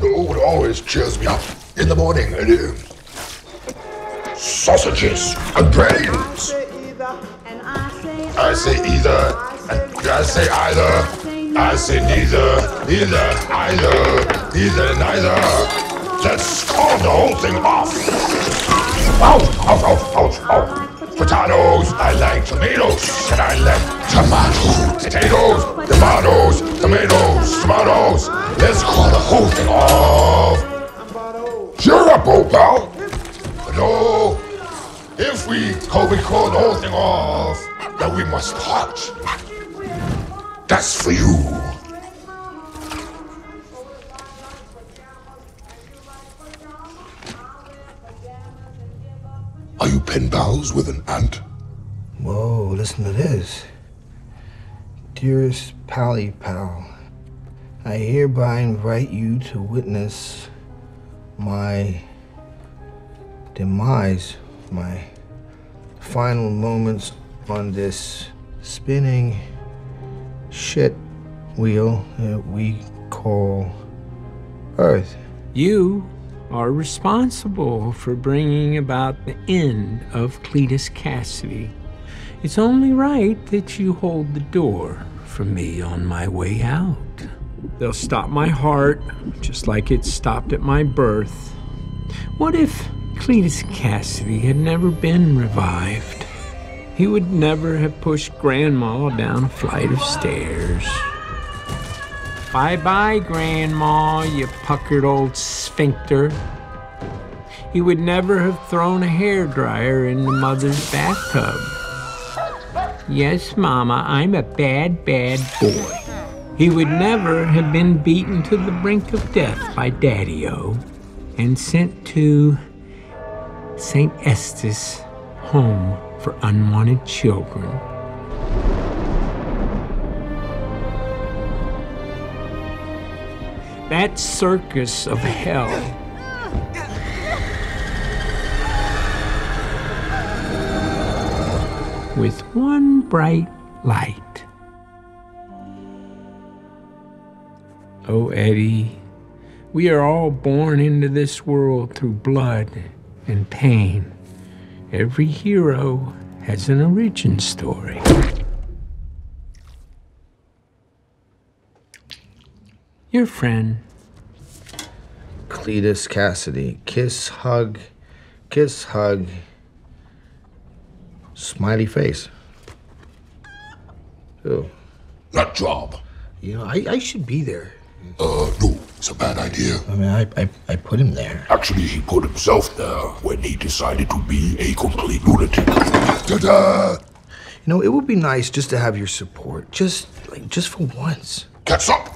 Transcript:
know what always cheers me up in the morning? Uh, sausages and brains. I say either. I say either. I say neither. Neither. Either. Neither. Neither. Let's call the whole thing off. Ouch! Ouch! Ouch! Ouch! Ouch! Potatoes. I like tomatoes. And I like tomatoes. Potatoes. Tomatoes. Tomatoes. Tomatoes. Let's call the whole thing off. Cheer up, old pal. But no, if we call, we call the whole thing off, then we must part. That's for you. Are you pen pals with an ant? Whoa, listen to this. Dearest Pally Pal, I hereby invite you to witness my demise, my final moments on this spinning shit wheel that we call Earth. You are responsible for bringing about the end of Cletus Kasady. It's only right that you hold the door for me on my way out. They'll stop my heart, just like it stopped at my birth. What if Cletus Kasady had never been revived? He would never have pushed Grandma down a flight of stairs. Bye bye, Grandma, you puckered old sphincter. He would never have thrown a hairdryer in the mother's bathtub. Yes, Mama, I'm a bad, bad boy. He would never have been beaten to the brink of death by Daddy O and sent to St. Estes Home for Unwanted Children. That circus of hell with one bright light. Oh, Eddie, we are all born into this world through blood and pain. Every hero has an origin story. Your friend, Cletus Kasady. Kiss, hug, kiss, hug. Smiley face. Oh, Nut job. you know, I, I should be there. Uh, no, it's a bad idea. I mean, I, I, I put him there. Actually, he put himself there when he decided to be a complete lunatic. Ta-da! You know, it would be nice just to have your support. Just, like, just for once. Catch up!